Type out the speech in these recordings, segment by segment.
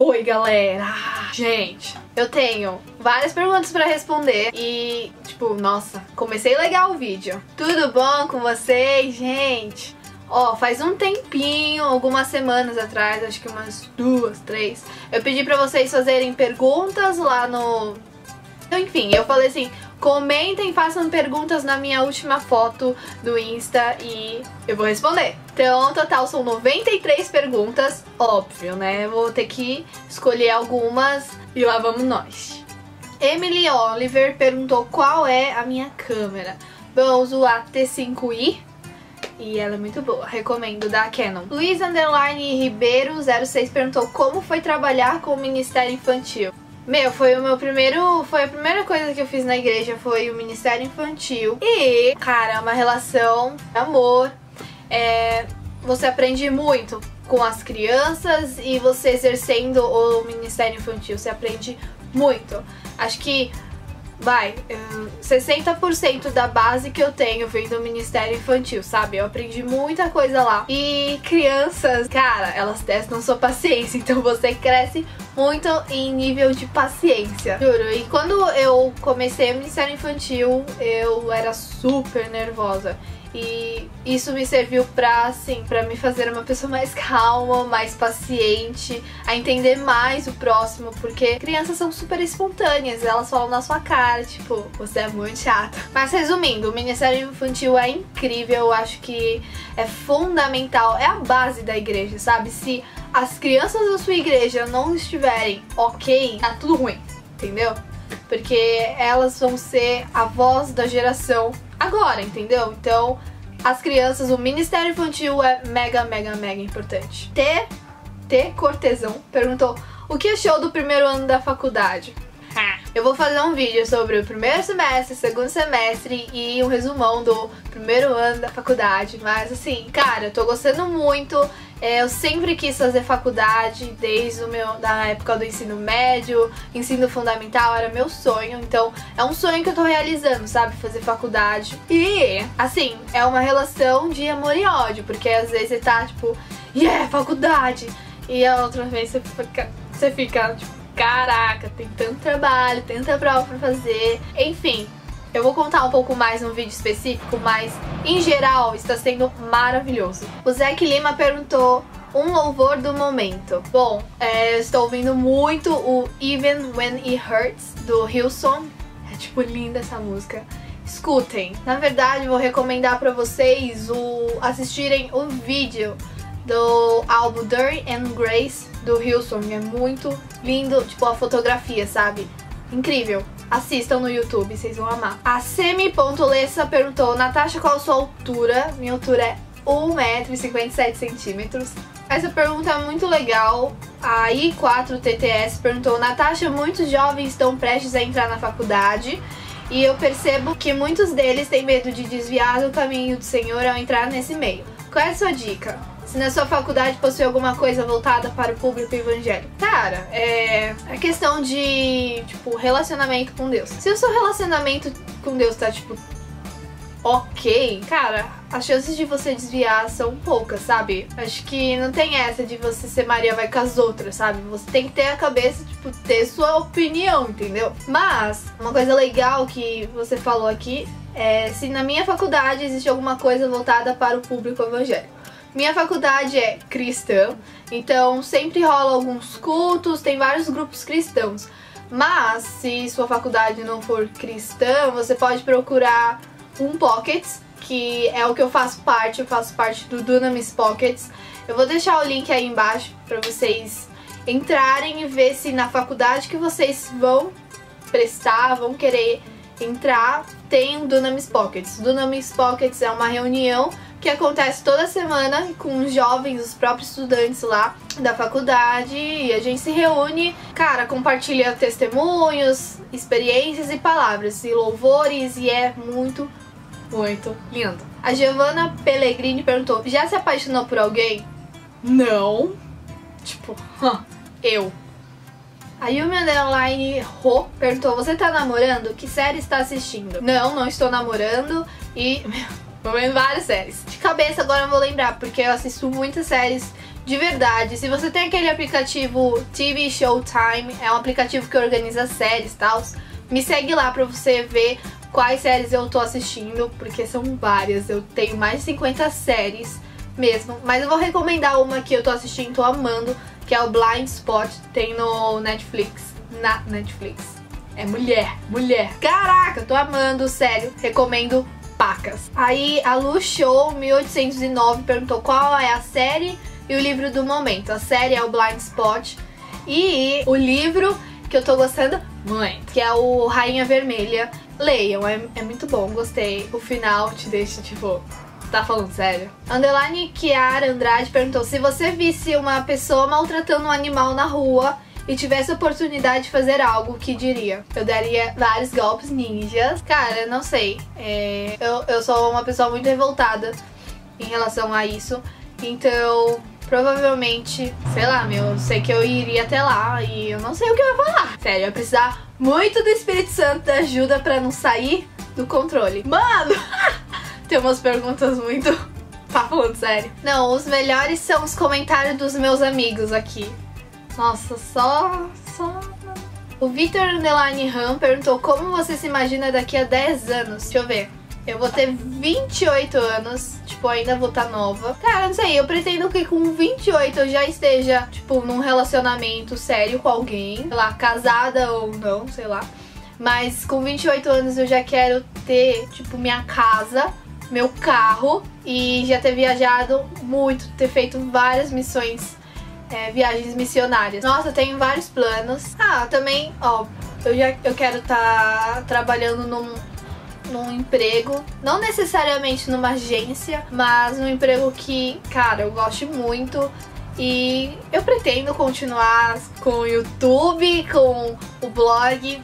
Oi, galera! Gente, eu tenho várias perguntas pra responder e, tipo, nossa, comecei legal o vídeo. Tudo bom com vocês, gente? Ó, faz um tempinho, algumas semanas atrás, acho que umas duas, três, eu pedi pra vocês fazerem perguntas lá no... Então, enfim, eu falei assim, Comentem, façam perguntas na minha última foto do Insta e eu vou responder. Então, total são 93 perguntas, óbvio, né? Vou ter que escolher algumas e lá vamos nós. Emily Oliver perguntou qual é a minha câmera. Eu uso a T5i e ela é muito boa, recomendo, da Canon. Luiz Underline Ribeiro 06 perguntou como foi trabalhar com o Ministério Infantil. Meu, foi o meu primeiro. Foi a primeira coisa que eu fiz na igreja, foi o Ministério Infantil. E, cara, é uma relação de amor. É, você aprende muito com as crianças e você exercendo o Ministério Infantil. Você aprende muito. Acho que vai, 60% da base que eu tenho vem do Ministério Infantil, sabe? Eu aprendi muita coisa lá. E crianças, cara, elas testam sua paciência, então você cresce muito em nível de paciência, juro. E quando eu comecei o Ministério Infantil, eu era super nervosa. E isso me serviu pra, assim, pra me fazer uma pessoa mais calma, mais paciente, a entender mais o próximo, porque crianças são super espontâneas, elas falam na sua cara, tipo, você é muito chata. Mas resumindo, o Ministério Infantil é incrível, eu acho que é fundamental, é a base da igreja, sabe? Se as crianças da sua igreja não estiverem ok, tá tudo ruim, entendeu? Porque elas vão ser a voz da geração agora, entendeu? Então, as crianças, o Ministério Infantil é mega, mega, mega importante. T, T Cortesão perguntou o que achou do primeiro ano da faculdade? Eu vou fazer um vídeo sobre o primeiro semestre, segundo semestre e um resumão do primeiro ano da faculdade. Mas assim, cara, eu tô gostando muito. É, eu sempre quis fazer faculdade desde o meu, da época do ensino médio, ensino fundamental era meu sonho, então é um sonho que eu tô realizando, sabe? Fazer faculdade. E, assim, é uma relação de amor e ódio, porque às vezes você tá tipo, yeah, faculdade, e a outra vez você fica, você fica tipo, caraca, tem tanto trabalho, tanta prova pra fazer, enfim. Eu vou contar um pouco mais num vídeo específico, mas em geral está sendo maravilhoso. O Zeke Lima perguntou um louvor do momento. Bom, é, estou ouvindo muito o Even When It Hurts do Hillsong. É tipo linda essa música. Escutem. Na verdade, vou recomendar para vocês o assistirem o vídeo do álbum Dirty and Grace do Hillsong. É muito lindo, tipo a fotografia, sabe? Incrível. Assistam no YouTube, vocês vão amar. A Semi.Lessa perguntou, Natasha, qual a sua altura? Minha altura é 1,57m. Essa pergunta é muito legal. A I4TTS perguntou, Natasha, muitos jovens estão prestes a entrar na faculdade e eu percebo que muitos deles têm medo de desviar do caminho do Senhor ao entrar nesse meio. Qual é a sua dica? Se na sua faculdade possui alguma coisa voltada para o público evangélico. Cara, é a questão de, tipo, relacionamento com Deus. Se o seu relacionamento com Deus tá, tipo, ok, cara, as chances de você desviar são poucas, sabe? Acho que não tem essa de você ser Maria vai com as outras, sabe? Você tem que ter a cabeça, tipo, ter sua opinião, entendeu? Mas, uma coisa legal que você falou aqui é se na minha faculdade existe alguma coisa voltada para o público evangélico. Minha faculdade é cristã, então sempre rola alguns cultos, tem vários grupos cristãos. Mas se sua faculdade não for cristã, você pode procurar um Pockets, que é o que eu faço parte, eu faço parte do Dunamis Pockets. Eu vou deixar o link aí embaixo para vocês entrarem e ver se na faculdade que vocês vão prestar, vão querer entrar, tem o Dunamis Pockets. Dunamis Pockets é uma reunião que acontece toda semana com os jovens, os próprios estudantes lá da faculdade e a gente se reúne, cara, compartilha testemunhos, experiências e palavras e louvores e é muito, muito lindo. A Giovanna Pellegrini perguntou: já se apaixonou por alguém? Não. Tipo, eu. A Yumi Underline Ro perguntou: Você tá namorando? Que série está assistindo? Não, não estou namorando e. Tô vendo várias séries. De cabeça agora eu vou lembrar, porque eu assisto muitas séries de verdade, se você tem aquele aplicativo TV Showtime, é um aplicativo que organiza séries e tal, me segue lá pra você ver quais séries eu tô assistindo, porque são várias. Eu tenho mais de 50 séries mesmo. Mas eu vou recomendar uma que eu tô assistindo, tô amando, que é o Blind Spot, tem no Netflix. Na Netflix. É mulher, mulher. Caraca, tô amando, sério. Recomendo pacas. Aí a Lu Show 1809 perguntou qual é a série e o livro do momento. A série é o Blind Spot e o livro que eu tô gostando muito, que é o Rainha Vermelha. Leiam, é, é muito bom, gostei. O final te deixa, tipo, Tá falando sério? Underline Kiara Andrade perguntou se você visse uma pessoa maltratando um animal na rua e tivesse a oportunidade de fazer algo, que diria? Eu daria vários golpes ninjas. Cara, não sei. É, eu, eu sou uma pessoa muito revoltada em relação a isso. Então, provavelmente, sei lá, meu, eu sei que eu iria até lá e eu não sei o que eu ia falar. Sério, eu ia precisar muito do Espírito Santo da ajuda para não sair do controle. Mano! Tem umas perguntas muito. Tá falando sério. Não, os melhores são os comentários dos meus amigos aqui. Nossa, só. só. O Victor Underline Ram perguntou como você se imagina daqui a 10 anos. Deixa eu ver. Eu vou ter 28 anos, tipo, ainda vou estar tá nova. Cara, não sei, eu pretendo que com 28 eu já esteja, tipo, num relacionamento sério com alguém, sei lá, casada ou não, sei lá. Mas com 28 anos eu já quero ter, tipo, minha casa, meu carro e já ter viajado muito, ter feito várias missões, é, viagens missionárias. Nossa, eu tenho vários planos. Ah, também, ó, eu já eu quero estar tá trabalhando num num emprego, não necessariamente numa agência, mas num emprego que, cara, eu gosto muito. E eu pretendo continuar com o YouTube, com o blog.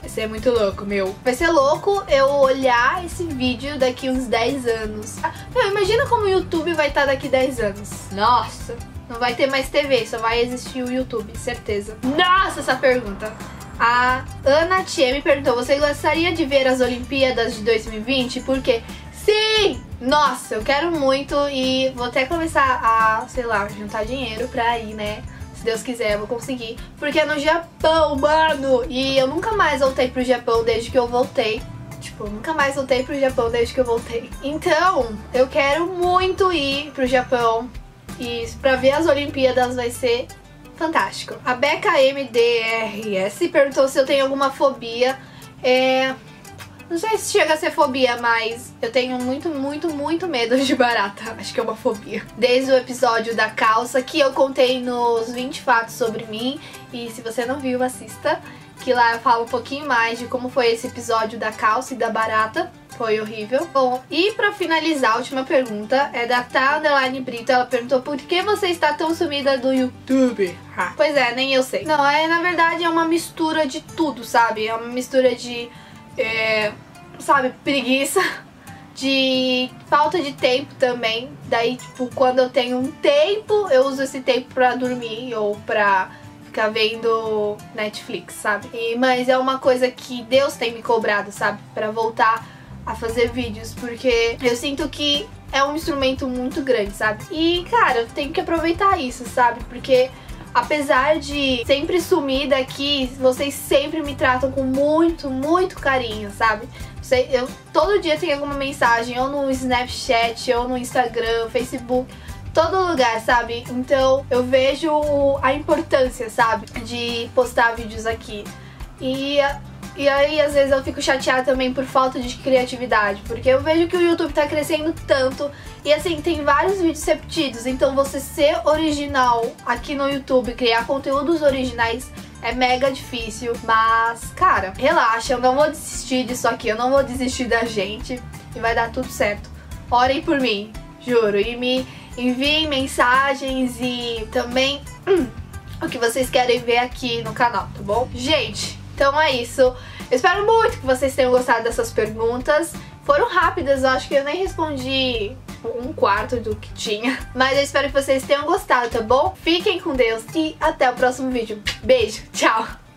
Vai ser muito louco, meu. Vai ser louco eu olhar esse vídeo daqui uns 10 anos. Meu, imagina como o YouTube vai estar tá daqui 10 anos. Nossa, não vai ter mais TV, só vai existir o YouTube, certeza. Nossa, essa pergunta. A Ana Tia me perguntou: você gostaria de ver as Olimpíadas de 2020? Porque sim! Nossa, eu quero muito e vou até começar a, sei lá, juntar dinheiro pra ir, né? Se Deus quiser, eu vou conseguir. Porque é no Japão, mano! E eu nunca mais voltei pro Japão desde que eu voltei. Tipo, nunca mais voltei pro Japão desde que eu voltei. Então, eu quero muito ir pro Japão. E pra ver as Olimpíadas vai ser fantástico. A Beca MDRS perguntou se eu tenho alguma fobia. É... Não sei se chega a ser fobia, mas eu tenho muito, muito, muito medo de barata. Acho que é uma fobia. Desde o episódio da calça, que eu contei nos 20 fatos sobre mim. E se você não viu, assista. Que lá eu falo um pouquinho mais de como foi esse episódio da calça e da barata. Foi horrível. Bom, e pra finalizar, a última pergunta é da Tá Underline Brito. Ela perguntou por que você está tão sumida do YouTube? Ha. Pois é, nem eu sei. Não, é na verdade é uma mistura de tudo, sabe? É uma mistura de. É, sabe, preguiça. De falta de tempo também. Daí, tipo, quando eu tenho um tempo, eu uso esse tempo pra dormir ou pra ficar vendo Netflix, sabe? E, mas é uma coisa que Deus tem me cobrado, sabe? Pra voltar a fazer vídeos, porque eu sinto que é um instrumento muito grande, sabe? E, cara, eu tenho que aproveitar isso, sabe? Porque apesar de sempre sumir daqui, vocês sempre me tratam com muito, muito carinho, sabe? Eu todo dia tem alguma mensagem, ou no Snapchat, ou no Instagram, Facebook, todo lugar, sabe? Então eu vejo a importância, sabe? De postar vídeos aqui. E e aí, às vezes, eu fico chateada também por falta de criatividade, porque eu vejo que o YouTube tá crescendo tanto e assim, tem vários vídeos repetidos, então você ser original aqui no YouTube, criar conteúdos originais é mega difícil, mas, cara, relaxa, eu não vou desistir disso aqui, eu não vou desistir da gente e vai dar tudo certo. Orem por mim, juro, e me enviem mensagens e também hum, o que vocês querem ver aqui no canal, tá bom? Gente, então é isso. Eu espero muito que vocês tenham gostado dessas perguntas. Foram rápidas, eu acho que eu nem respondi tipo, um quarto do que tinha. Mas eu espero que vocês tenham gostado, tá bom? Fiquem com Deus e até o próximo vídeo. Beijo, tchau!